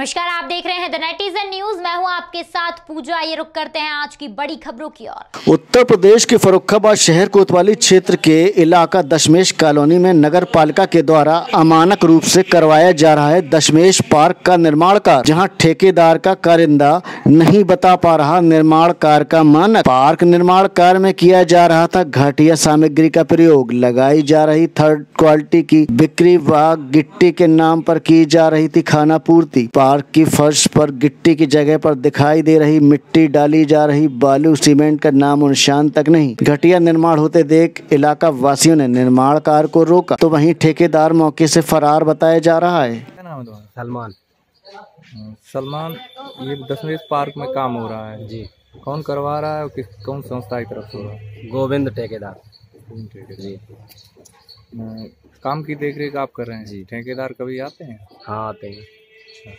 नमस्कार, आप देख रहे हैं द नेटिजन न्यूज़ मैं हूँ आपके साथ पूजा। ये रुक करते हैं आज की बड़ी खबरों की ओर। उत्तर प्रदेश के फरुखाबाद शहर कोतवाली क्षेत्र के इलाका दशमेश कॉलोनी में नगर पालिका के द्वारा अमानक रूप से करवाया जा रहा है दशमेश पार्क का निर्माण कार्य, जहाँ ठेकेदार का कारिंदा नहीं बता पा रहा निर्माण कार्य का मानक। पार्क निर्माण कार्य में किया जा रहा था, घटिया सामग्री का प्रयोग। लगाई जा रही थर्ड क्वालिटी की बिक्री व गिट्टी के नाम पर की जा रही थी खाना पूर्ति। पार्क की फर्श पर गिट्टी की जगह पर दिखाई दे रही मिट्टी डाली जा रही बालू सीमेंट का नाम निशान तक नहीं। घटिया निर्माण होते देख इलाका वासियों ने निर्माण कार्य को रोका। तो वहीं ठेकेदार मौके से फरार बताया जा रहा है। सलमान। हम्म, सलमान ये दसवेश पार्क में काम हो रहा है। जी। कौन करवा रहा है और किस कौन संस्था की तरफ़ से हो रहा है? गोविंद ठेकेदार। जी। हम्म, काम की देखरेख आप कर रहे हैं? जी। ठेकेदार कभी आते हैं? हाँ आते हैं। हम्म,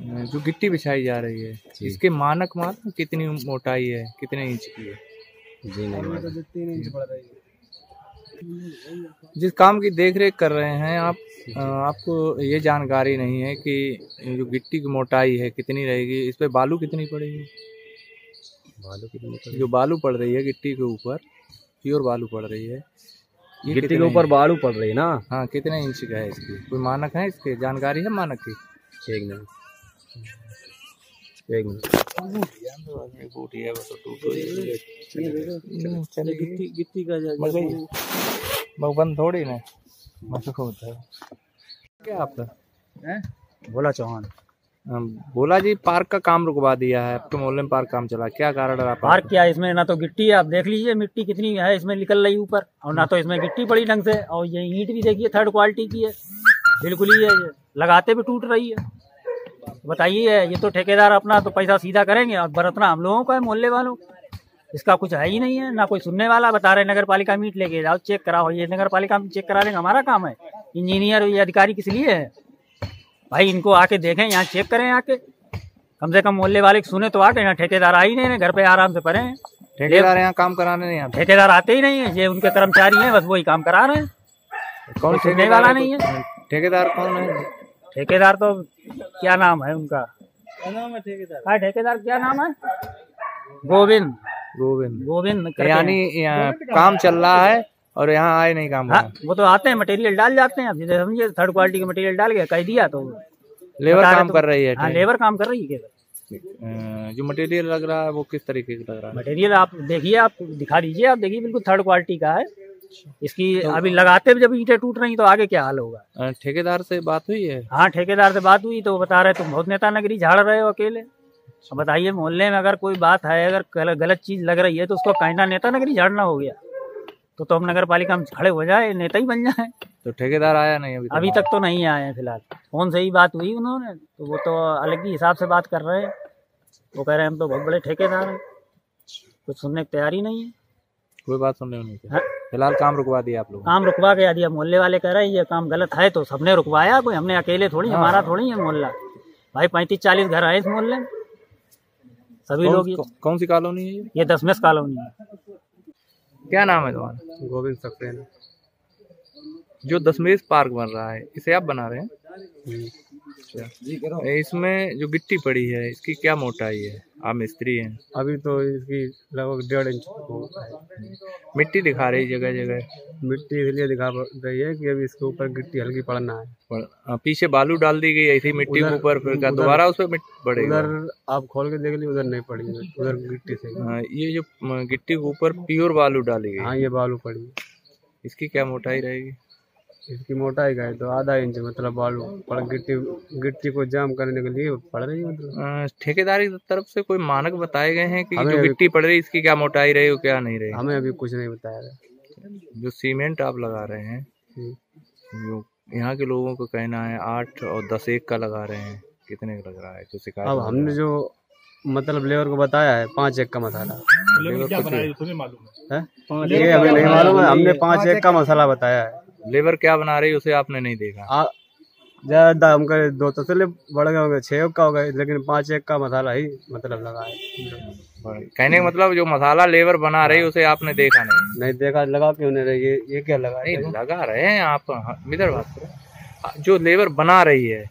जो गिट्टी बिछाई जा रही है। इसके मानक मालूम कितनी मोटाई है कितने इंच की है? जी नहीं। जिस काम की देख रेख कर रहे हैं आप आपको ये जानकारी नहीं है कि जो गिट्टी की मोटाई है कितनी रहेगी। इस पे बालू कितनी पड़ेगी बालू कितनी जो बालू पड़ रही है गिट्टी के ऊपर प्योर बालू पड़ रही है। गिट्टी के ऊपर बालू पड़ रही है ना? हाँ कितने इंच का है इसकी? कोई मानक है इसके? जानकारी है मानक की? एक मिनट का बंद थोड़ी ना मशक होता क्या आपका बोला चौहान बोला जी पार्क का काम रुकवा दिया है आपके मोहल्ले में पार्क काम चला क्या कारण है पार्क क्या इसमें ना तो गिट्टी है, आप देख लीजिए, मिट्टी कितनी है, इसमें निकल रही ऊपर, और ना तो इसमें गिट्टी पड़ी ढंग से, और ये ईंट भी देखिए थर्ड क्वालिटी की है, बिल्कुल ही है लगाते भी टूट रही है। बताइए ये तो ठेकेदार अपना तो पैसा सीधा करेंगे और बरतना हम लोगों का है मोहल्ले वालों। इसका कुछ है ही नहीं है ना कोई सुनने वाला बता रहे नगर पालिका मीट लेके जाओ चेक कराओ ये नगर पालिका में चेक करा लेंगे हमारा काम है। इंजीनियर ये अधिकारी किस लिए है? भाई इनको आके देखें यहाँ चेक करें आके। कम से कम मोहल्ले वाले सुने तो आके यहाँ ठेकेदार आ ही नहीं घर पे आराम से पड़े हैं। ठेकेदार यहाँ काम कराने नहीं आते। ठेकेदार आते ही नहीं है ये उनके कर्मचारी हैं बस वही काम करा रहे हैं। कौन सुनने वाला नहीं है। ठेकेदार कौन है? ठेकेदार तो क्या नाम है उनका? क्या नाम है ठेकेदार? हाँ ठेकेदार क्या नाम है? गोविंद। गोविंद। गोविंद यानी काम चल रहा है और यहाँ आए नहीं काम हाँ वो तो आते हैं मटेरियल डाल जाते हैं। अब जैसे समझिए थर्ड क्वालिटी का मटेरियल डाल गया कह दिया तो लेबर काम तो- कर रही है हाँ लेबर काम कर रही है जो मटेरियल लग रहा है वो किस तरीके का लग रहा है? मटेरियल आप देखिए आप दिखा दीजिए आप देखिए बिल्कुल थर्ड क्वालिटी का है। इसकी तो- अभी लगाते भी जब ईंटें टूट रही तो आगे क्या हाल होगा? ठेकेदार से बात हुई है? हाँ ठेकेदार से बात हुई तो बता रहे तुम बहुत नेता नगरी झाड़ रहे हो अकेले। बताइए मोहल्ले में अगर कोई बात है अगर गलत चीज़ लग रही है तो उसको कहना नेता नगरी झाड़ना हो गया। तो तो हम नगर पालिका में खड़े हो जाए नेता ही बन जाए। तो ठेकेदार आया नहीं अभी अभी तक तो नहीं आए हैं फ़िलहाल। फ़ोन से ही बात हुई उन्होंने तो वो तो अलग ही हिसाब से बात कर रहे हैं। वो कह रहे हैं हम तो बहुत बड़े ठेकेदार हैं। कुछ सुनने की तैयारी नहीं है। कोई बात सुनने नहीं हाँ। फ़िलहाल काम रुकवा दिया आप लोगों काम रुकवा के दिया मोहल्ले वाले कह रहे हैं ये काम गलत है तो सबने रुकवाया कोई हमने अकेले थोड़ी हाँ। हमारा थोड़ी है मोहल्ला। भाई पैंतीस चालीस घर आए इस मोहल्ले में। सभी लोग कौन, सी कॉलोनी है ये? ये दसमेश कॉलोनी है। क्या नाम है तुम्हारा? गोविंद सक्सेना। जो दसमेश पार्क बन रहा है इसे आप बना रहे हैं। इसमें जो गिट्टी पड़ी है इसकी क्या मोटाई है? आप मिस्त्री हैं। अभी तो इसकी लगभग डेढ़ इंच मिट्टी दिखा रही जगह जगह? मिट्टी इसलिए दिखा रही है कि अभी इसके ऊपर गिट्टी हल्की पड़ना है। पीछे बालू डाल दी गई ऐसी मिट्टी के ऊपर फिर क्या दोबारा उस पर मिट्टी पड़ेगा? उधर आप खोल के देख ली उधर नहीं पड़ी उधर गिट्टी से। हाँ, ये जो गिट्टी के ऊपर प्योर बालू डाली गई हाँ ये बालू पड़ी इसकी क्या मोटाई रहेगी? इसकी मोटाई का है तो आधा इंच मतलब बालू पड़ गिट्टी गिट्टी को जाम करने के लिए पड़ रही है मतलब। ठेकेदारी की तरफ़ से कोई मानक बताए गए हैं कि जो गिट्टी पड़ रही है इसकी क्या मोटाई रही हो क्या नहीं रही? हमें अभी कुछ नहीं बताया गया। जो सीमेंट आप लगा रहे हैं हम्म। जो यहाँ के लोगों का कहना है आठ और दस एक का लगा रहे हैं कितने का लग रहा है? जो शिकायत अब हमने जो मतलब लेबर को बताया है पाँच एक का मसाला। लेबर कुछ- है ये हमें नहीं मालूम है हमने पाँच एक का मसाला बताया है। लेबर क्या बना रही है उसे आपने नहीं देखा? ज़्यादा हम करे दो तसले बढ़ गए होंगे छः का हो गए लेकिन पाँच एक का मसाला ही मतलब लगा है। कहने का मतलब जो मसाला लेबर बना रही है उसे आपने देखा नहीं? नहीं देखा लगा क्यों नहीं रही? ये ये क्या लगा है? नहीं लगा रहे हैं आप हाँ, इधर बात करो। जो लेबर बना रही है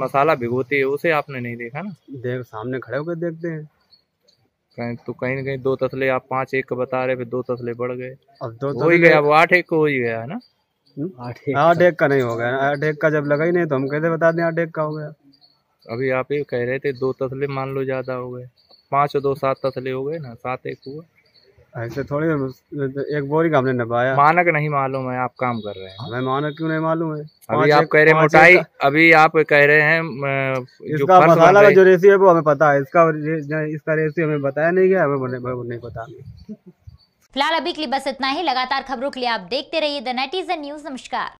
मसाला भिगोती है उसे आपने नहीं देखा ना? देख सामने खड़े होकर देखते हैं। कहीं तो कहीं न कहीं दो तसले आप पाँच एक का बता रहे फिर दो तसले बढ़ गए। अब दो हो ही गया अब आठ एक को हो ही गया है ना? हम्म? आठ एक का नहीं हो गया। आठ एक का जब लगा ही नहीं तो हम कैसे बता दें आठ एक का हो गया। अभी आप ये कह रहे थे दो तसले मान लो ज़्यादा हो गए। पाँच और दो सात तसले हो गए ना सात एक हुआ। ऐसे थोड़ी एक बोरी का हमने नबाया मानक नहीं मालूम है आप काम कर रहे हैं। हमें मानक क्यों नहीं मालूम है? अभी आप कह रहे हैं मोटाई अभी आप कह रहे हैं जो इसका मसाला का जो रेसी है वो हमें पता है। इसका इसका रेसी हमें बताया नहीं गया हमें नहीं पता। फ़िलहाल अभी के लिए बस इतना ही। लगातार खबरों के लिए आप देखते रहिए द नेटिजन न्यूज़। नमस्कार।